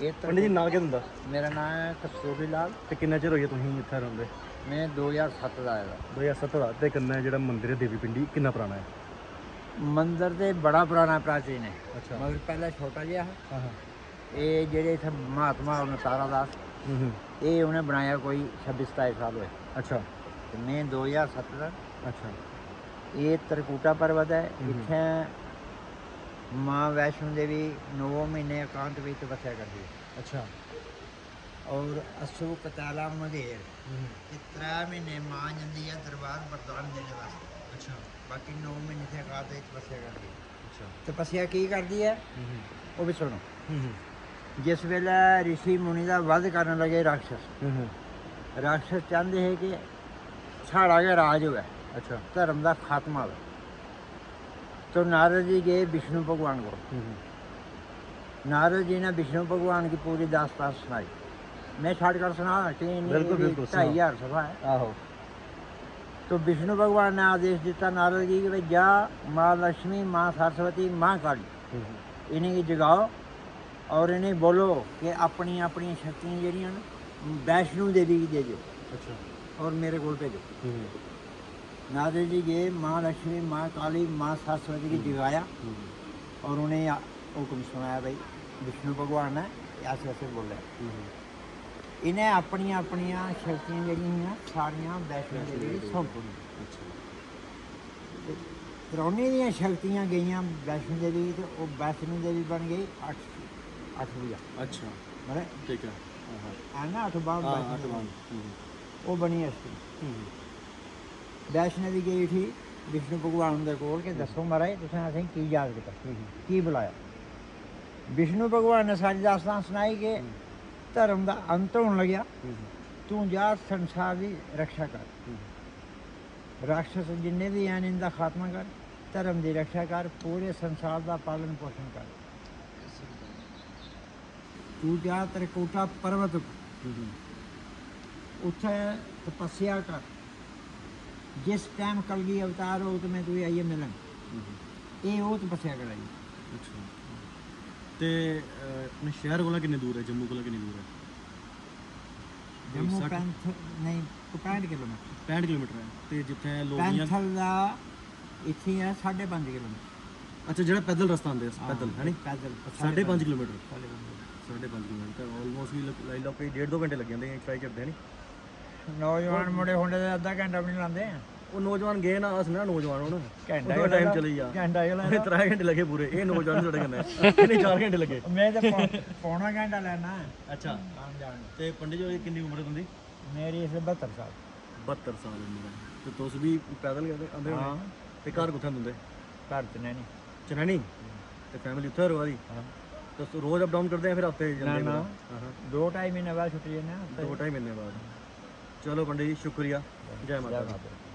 ਇਹ ਤਾਂ ਪੰਡਿਤ ਜੀ ਨਾਂ ਕੀ ਹੁੰਦਾ? ਮੇਰਾ ਨਾਮ ਹੈ ਕਸਤੂਰੀ ਲਾਲ। ਤੇ ਕਿੰਨਾ ਚਿਰ ਹੋਇਆ ਤੁਸੀਂ ਇੱਥੇ ਰਹਿੰਦੇ? ਮੈਂ 2007 ਦਾ ਆਇਆ 2007 ਦਾ ਤੇ ਕਿੰਨਾ ਜਿਹੜਾ ਮੰਦਿਰ ਹੈ ਦੇਵੀ ਪਿੰਡੀ ਕਿੰਨਾ ਪੁਰਾਣਾ ਹੈ? ਮੰਦਿਰ ਤੇ ਬੜਾ ਪੁਰਾਣਾ ਪ੍ਰਾਚੀਨ ਹੈ। ਅੱਛਾ। ਮਗਰ ਪਹਿਲਾਂ ਛੋਟਾ ਜਿਹਾ ਹੈ। ਹਾਂ ਹਾਂ। ਇਹ ਜਿਹੜੇ ਇੱਥੇ ਮਹਾਤਮਾ ਅਵਤਾਰਾ ਦਾਸ ਹੂੰ ਹੂੰ। ਇਹ ਉਹਨੇ ਬਣਾਇਆ ਕੋਈ 26 27 ਸਾਲ ਹੋਏ। ਅੱਛਾ। ਤੇ ਮੈਂ 2007 ਦਾ। ਅੱਛਾ। ਇਹ ਤਰਕੂਟਾ ਪਰਬਤ ਹੈ। ਇੱਥੇ ਮਾਂ ਵੈਸ਼ਨੋ ਦੇਵੀ 9 ਮਹੀਨੇ ਇਕਾਂਤ ਵਿੱਚ ਤਪੱਸਿਆ ਕਰਦੀ ਹੈ। ਅੱਛਾ। ਔਰ ਅਸੂ ਕਤਾਲਾ ਮਧੇਰ ਇਹ ਤਰਾ ਮਹੀਨੇ ਮਾਂ ਜਾਂਦੀ ਹੈ ਦਰਬਾਰ ਬਰਦਾਨ ਦੇਣੇ ਵਾਸਤੇ। ਅੱਛਾ। ਬਾਕੀ 9 ਮਹੀਨੇ ਤੇ ਇਕਾਂਤ ਵਿੱਚ ਤਪੱਸਿਆ ਕਰਦੀ ਹੈ। ਅੱਛਾ। ਤਪੱਸਿਆ ਕੀ ਕਰਦੀ ਹੈ? ਉਹ ਵੀ ਸੁਣੋ। ਜਿਸ ਵੇਲੇ ਰਿਸ਼ੀ ਮੁਨੀ ਦਾ ਵਧ ਕਰਨ ਲੱਗੇ ਰਾਖਸ਼। ਰਾਖਸ਼ ਚਾਹੁੰਦੇ ਹੈ ਕਿ ਸਾਡਾ ਰਾਜ ਹੋਵੇ। ਅੱਛਾ। ਧਰਮ ਦਾ ਖਾਤਮਾ ਹੋਵੇ। तो नारद जी गए विष्णु भगवान को नारद जी ने विष्णु भगवान की पूरी दास्तान सुनाई मैं कर सुना तीन ढाई हजार सभा है तो विष्णु भगवान ने आदेश देता नारद जी कि भाई जा माँ लक्ष्मी माँ सरस्वती माँ काली इन्हें की जगाओ और इन्हें बोलो कि अपनी अपनी शक्तियाँ जड़ियाँ वैष्णो देवी की दे दो अच्छा और मेरे को भेजो नारद जी गए माँ लक्ष्मी माँ काली माँ सरस्वती की जगाया और उन्हें हुक्म सुनाया भाई विष्णु भगवान ने ऐसे ऐसे बोले इन्हें अपनिया अपनिया शक्तियां जड़ियां सारिया वैष्णो देवी सौंपी त्रौने दियां शक्तियां गईयां वैष्णो देवी ते ओह् वैष्णो देवी बन गई अट्ठ अट्ठ भुजा अच्छा मतलब ठीक है है ना अठ बावन ओह् बनी अष्टी देवी। ਹੂੰ ਉਹ ਬਣੀ ਅਸਤੀ ਹੂੰ ਵੈਸ਼ਨੋ ਦੀ ਗਈ ਸੀ ਵਿਸ਼ਨੂੰ ਭਗਵਾਨ ਦੇ ਕੋਲ ਕਿ ਦੱਸੋ ਮਹਾਰਾਜ ਤੁਸੀਂ ਅਸੀਂ ਕੀ ਯਾਦ ਕੀਤਾ ਕੀ ਬੁਲਾਇਆ? ਵਿਸ਼ਨੂੰ ਭਗਵਾਨ ਨੇ ਸਾਰੀ ਦਾਸਤਾਨ ਸੁਣਾਈ ਕਿ ਧਰਮ ਦਾ ਅੰਤ ਹੋਣ ਲੱਗਿਆ। ਤੂੰ ਜਾ ਸੰਸਾਰ ਦੀ ਰੱਖਿਆ ਕਰ। ਰਾਖਸ਼ ਜਿੰਨੇ ਵੀ ਹਨ ਇਹਦਾ ਖਾਤਮਾ ਕਰ ਧਰਮ ਦੀ ਰੱਖਿਆ ਕਰ ਪੂਰੇ ਸੰਸਾਰ ਦਾ ਪਾਲਣ ਪੋਸ਼ਣ ਕਰ। ਤੂੰ ਜਾ ਤ੍ਰਿਕੂਟਾ ਪਰਬਤ ਉੱਥੇ ਤਪੱਸਿਆ ਕਰ। ਜਿਸ ਟਾਈਮ ਕਲਗੀ ਅਵਤਾਰ ਹੋ ਤੂੰ ਆਈਏ ਮਿਲਣ। ਇਹ ਉਹ ਤਪੱਸਿਆ ਕਰਾਈ। ਅੱਛਾ। ਤੇ ਅਹ, ਆਪਣੇ ਸ਼ਹਿਰ ਕੋਲ ਕਿੰਨੇ ਦੂਰ ਹੈ? ਜੰਮੂ ਕੋਲ ਕਿੰਨੀ ਦੂਰ ਹੈ? ਜੰਮੂ ਪੈਂਥ ਨਹੀਂ 65 ਕਿਲੋਮੀਟਰ। 65 ਕਿਲੋਮੀਟਰ ਹੈ। ਤੇ ਜਿੱਥੇ ਲੋਕੀਆਂ ਪੈਂਥਲ ਦਾ ਇੱਥੇ ਹੈ 5.5 ਕਿਲੋਮੀਟਰ। ਅੱਛਾ ਜਿਹੜਾ ਪੈਦਲ ਰਸਤਾ ਆਉਂਦੇ ਆ ਪੈਦਲ ਹੈ ਨਹੀਂ ਪੈਦਲ 5.5 ਕਿਲੋਮੀਟਰ। ਸਾਢੇ ਪੰਜ। 5.5 ਕਿਲੋਮੀਟਰ ਆਲਮੋਸਟ ਵੀ ਲਾਈ ਲਓ ਕੋਈ ਡੇਢ ਦੋ ਘੰਟੇ ਲੱਗ ਜਾਂਦੇ ਆ ਟਰਾਈ ਕਰਦੇ ਆ ਨਹੀਂ ਨੌਜਵਾਨ ਮੁੰਡੇ ਹੁੰਦੇ ਦੇ ਅੱਧਾ ਘੰਟਾ ਵੀ ਨਹੀਂ ਲਾਉਂਦੇ ਉਹ ਨੌਜਵਾਨ ਗਏ ਨਾ ਅਸ ਨਾ ਨੌਜਵਾਨ ਹੁਣ। ਘੰਟਾ ਉਹਦਾ ਟਾਈਮ ਚਲੀ ਜਾ ਘੰਟਾ ਹੀ ਇਹ 3 ਘੰਟੇ ਲੱਗੇ ਪੂਰੇ। ਇਹ ਨੌਜਵਾਨ ਸਾਡੇ ਕੰਨੇ ਇਹਨੇ 4 ਘੰਟੇ ਲੱਗੇ? ਮੈਂ ਤਾਂ ਪੌਣਾ ਘੰਟਾ ਲੈਣਾ ਅੱਛਾ। ਆਉਣ ਜਾਣ। ਤੇ ਪੰਡਿਤ ਜੀ ਕਿੰਨੀ ਉਮਰ ਹੁੰਦੀ? ਮੇਰੀ ਇਸ 72 ਸਾਲ। 72 ਸਾਲ ਉਮਰ ਹੈ। ਤੇ ਤੁਸੀਂ ਵੀ ਪੈਦਲ ਗਏ ਆਂਦੇ ਹਾਂ। ਤੇ ਘਰ ਕਿੱਥੇ ਹੁੰਦੇ? ਘਰ ਚ ਨਹੀਂ ਚਨਣੀ? ਤੇ ਫੈਮਿਲੀ ਉੱਥੇ ਰਵਾਦੀ? ਹਾਂ। ਤਾਂ ਤੁਸੀਂ ਰੋਜ਼ ਅਪ ਡਾਊਨ ਕਰਦੇ ਆ ਫਿਰ ਹਫ਼ਤੇ ਜਾਂਦੇ ਨਾ। ਹਾਂ ਹਾਂ। ਦੋ ਢਾਈ ਮਹੀਨੇ ਬਾਅਦ ਛੁੱਟੀ ਜਾਂਦੇ ਆ। ਦੋ ਢਾਈ ਮਹੀਨੇ ਬਾਅਦ। ਚਲੋ ਪੰਡਿਤ ਜੀ ਸ਼ੁਕਰੀਆ। ਜੈ ਮਾਤਾ ਦੀ।